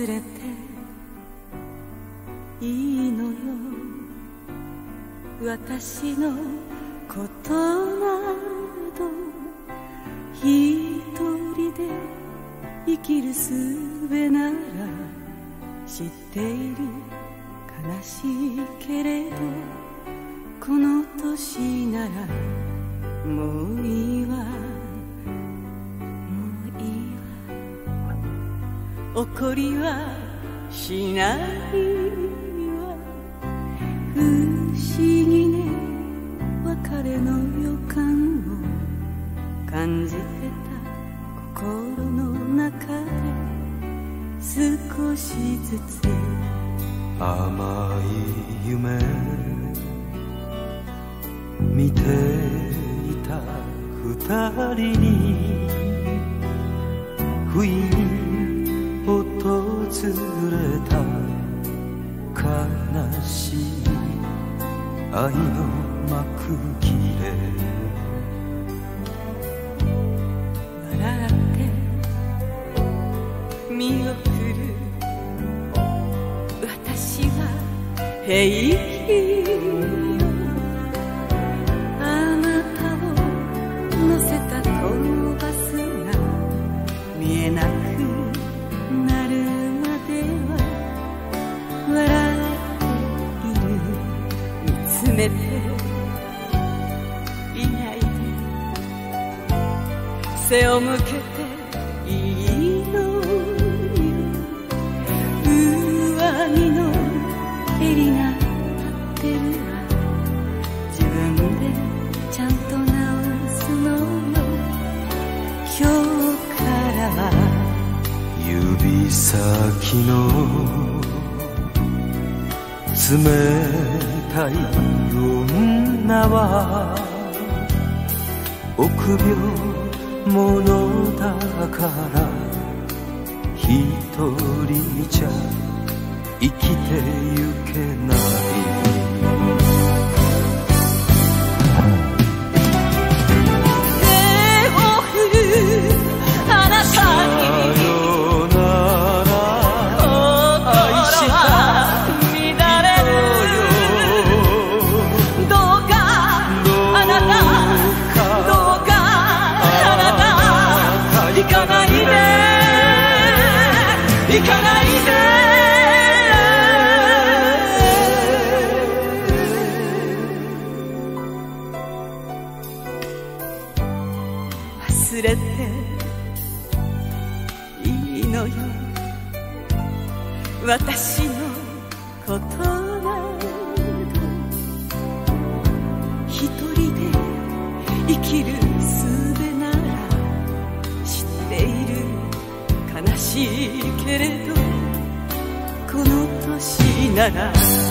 れていいのよ。私のことなど一人で生きる術なら知っている。悲しいけれどこの年ならもういいわ。怒りはしないわ不思議ね別れの予感を感じてた心の中で少しずつ甘い夢見ていた二人に不意れた悲しい愛の幕切れ。笑って見送る。私は平気。っていないで背を向けていいのよ上着の襟が立ってる。自分でちゃんと直すの。よ今日からは指先の冷たい女は臆病者だから一人じゃ生きてゆけない。ていいのよ。私のことなど一人で生きる術なら知っている。悲しいけれど。この年なら。